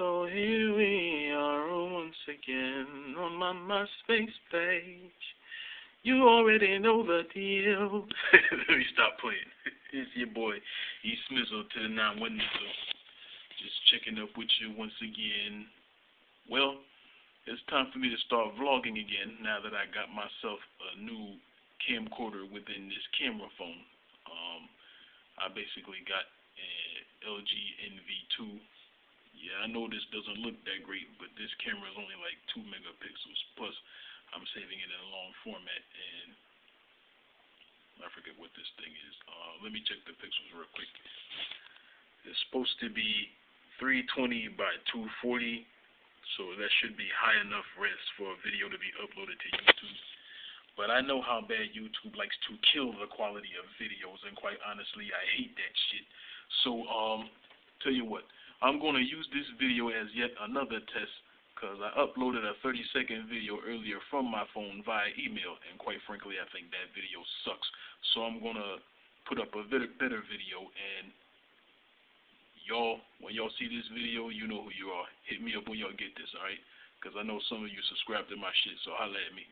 So here we are once again on my MySpace page. You already know the deal. Let me stop playing. It's your boy, E. Smizzle to the 9 Just checking up with you once again. Well, it's time for me to start vlogging again now that I got myself a new camcorder within this camera phone. Um, I basically got an LG enV2 yeah, I know this doesn't look that great, but this camera is only like 2 megapixels. Plus, I'm saving it in a long format, and I forget what this thing is. Uh, let me check the pixels real quick. It's supposed to be 320 by 240, so that should be high enough res for a video to be uploaded to YouTube. But I know how bad YouTube likes to kill the quality of videos, and quite honestly, I hate that shit. So, um, tell you what. I'm going to use this video as yet another test because I uploaded a 30 second video earlier from my phone via email and quite frankly I think that video sucks. So I'm going to put up a better, better video and y'all, when y'all see this video, you know who you are. Hit me up when y'all get this, alright? Because I know some of you subscribe to my shit, so holla at me.